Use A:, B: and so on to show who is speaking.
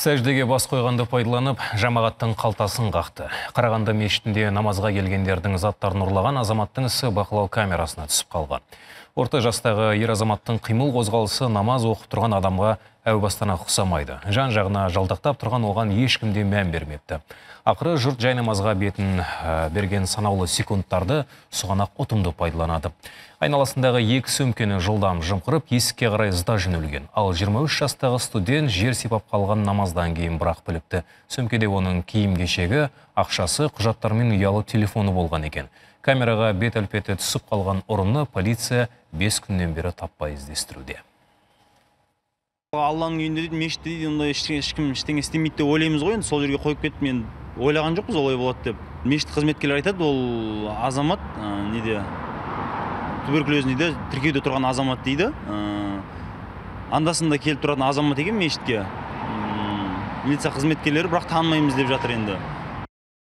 A: Сәждеге бас қойғанды пайдаланып, жамағаттың қалтасын қақты. Қарағанды мешітінде намазға келгендердің заттарын ұрлаған азаматтың ісі бақылау камерасына түсіп қалған. Орта жастағы ер азаматтың қимыл қозғалысы намаз оқып тұрған адамға әу бастан ұқсамайды. Жан жағына жалтақтап тұрған оған ешкімде мән бермепті. Ақыры жұрт жай намазға бетін ә, берген санаулы секундтарды сұғанақ ұтымды пайдаланады. Айналасындағы екі сөмкені жылдам жымқырып, есікке қарай зыта жөнелген. Ал 23 жастағы студент жер сипап қалған намаздан кейін бірақ біліпті. Сөмкеде оның киім кешегі, ақшасы, құжаттар мен ұялы телефоны болған екен. Камераға бет әлпеті түсіп қалған ұрыны полиция 5 күннен бері таппай іздестіруде.
B: алланың үйінде дейді мешітте дейді ондай ешкім ештеңе істемейді деп ойлаймыз ғой енді сол жерге қойып кетіп мен ойлаған жоқпыз олай болады деп мешіт қызметкерлері айтады ол азамат ә, неде туберкулез неде тіркеуде тұрған азамат дейді ә, анда санда келіп тұратын азамат екен мешітке милиция қызметкерлері бірақ танымаймыз деп жатыр енді.